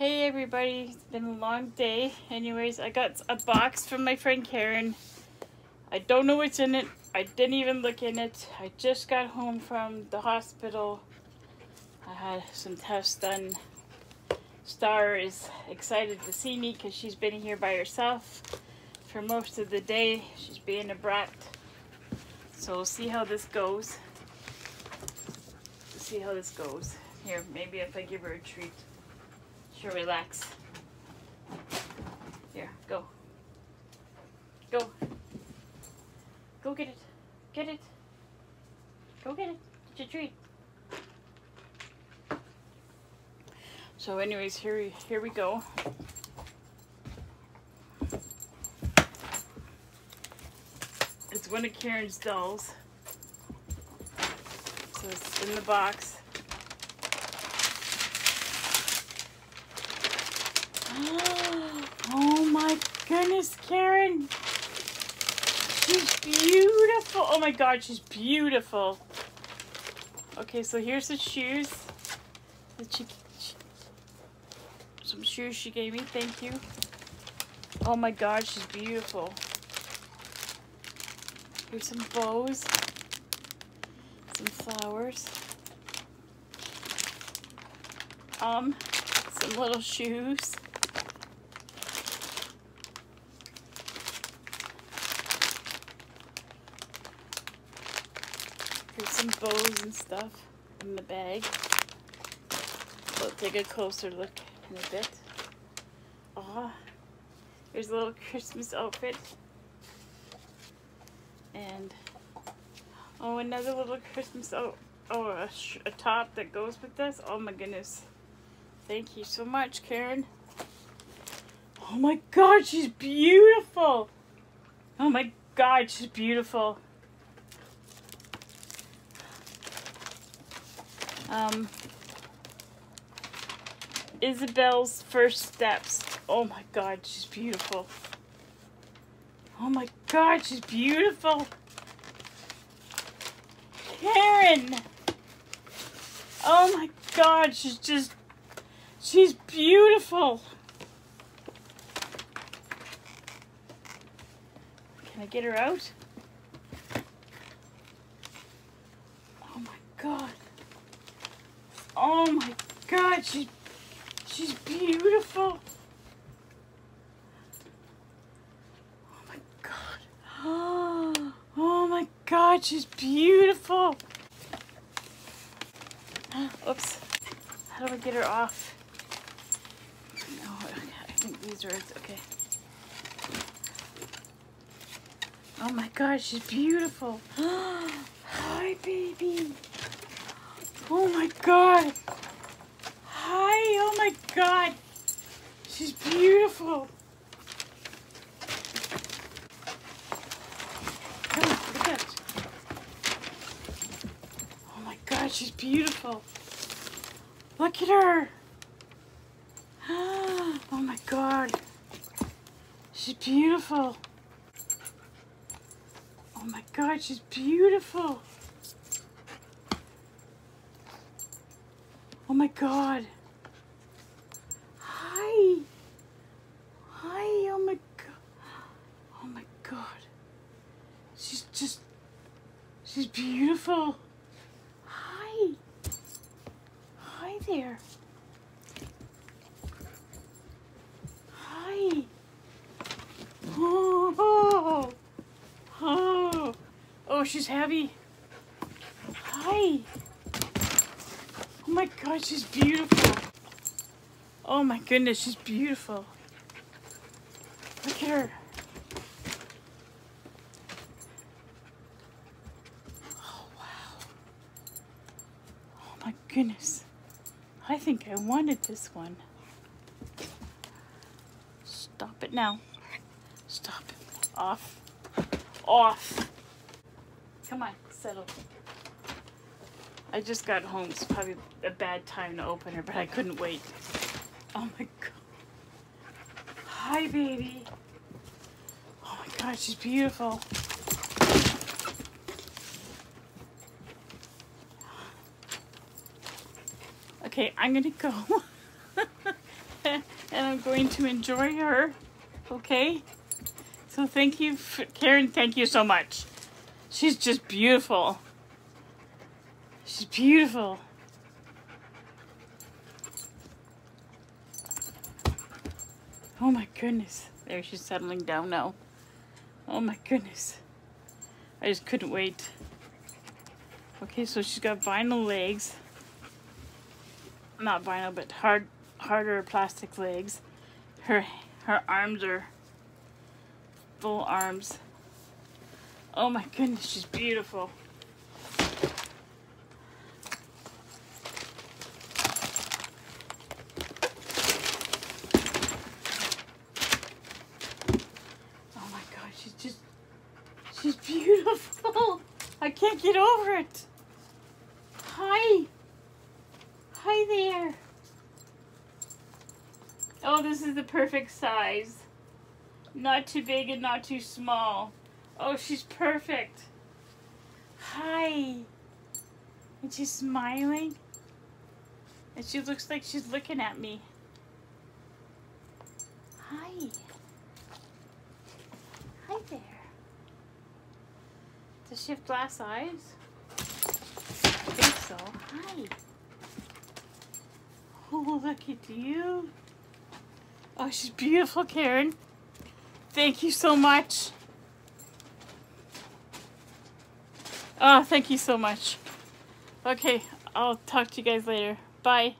Hey everybody, it's been a long day. Anyways, I got a box from my friend Karen. I don't know what's in it. I didn't even look in it. I just got home from the hospital. I had some tests done. Star is excited to see me because she's been here by herself for most of the day. She's being a brat. So we'll see how this goes. We'll see how this goes. Here, maybe if I give her a treat. She'll relax. Here, go. Go. Go get it. Get it. Go get it. Get your treat. So anyways, here here we go. It's one of Karen's dolls. So it's in the box. Oh my goodness, Karen. She's beautiful. Oh my god, she's beautiful. Okay, so here's the shoes that she, she some shoes she gave me. Thank you. Oh my god, she's beautiful. Here's some bows. Some flowers. Um, some little shoes. Some bows and stuff in the bag. We'll take a closer look in a bit. Ah, there's a little Christmas outfit. And, oh, another little Christmas, oh, oh, a top that goes with this. Oh my goodness. Thank you so much, Karen. Oh my god, she's beautiful. Oh my god, she's beautiful. Um, Isabel's first steps. Oh my god, she's beautiful. Oh my god, she's beautiful. Karen! Oh my god, she's just, she's beautiful. Can I get her out? Oh my god. Oh my god, she's she's beautiful. Oh my god. Oh my god, she's beautiful. Oops. How do I get her off? No, I think these are okay. Oh my god, she's beautiful. Oh Hi, baby. Oh my god. Hi, oh my god. She's beautiful. Oh, look at Oh my god, she's beautiful. Look at her. Oh my god. She's beautiful. Oh my god, she's beautiful. Oh my god. Hi. Hi. Oh my god. Oh my god. She's just, she's beautiful. Hi. Hi there. Hi. Oh, oh, oh, oh, she's heavy. Hi. Oh my god, she's beautiful. Oh my goodness, she's beautiful. Look at her. Oh wow. Oh my goodness. I think I wanted this one. Stop it now. Stop. It. Off. Off. Come on, settle. I just got home. It's probably a bad time to open her, but I couldn't wait. Oh my god. Hi, baby. Oh my god, she's beautiful. Okay, I'm gonna go. and I'm going to enjoy her. Okay? So thank you, Karen. Thank you so much. She's just beautiful. She's beautiful. Oh my goodness. There she's settling down now. Oh my goodness. I just couldn't wait. Okay, so she's got vinyl legs. Not vinyl, but hard, harder plastic legs. Her, her arms are full arms. Oh my goodness, she's beautiful. Oh my god, she's just, she's beautiful. I can't get over it. Hi. Hi there. Oh, this is the perfect size. Not too big and not too small. Oh, she's perfect. Hi. And she's smiling. And she looks like she's looking at me. Hi. There. Does she have glass eyes? I think so. Hi. Oh, look at you. Oh, she's beautiful, Karen. Thank you so much. Oh, thank you so much. Okay, I'll talk to you guys later. Bye.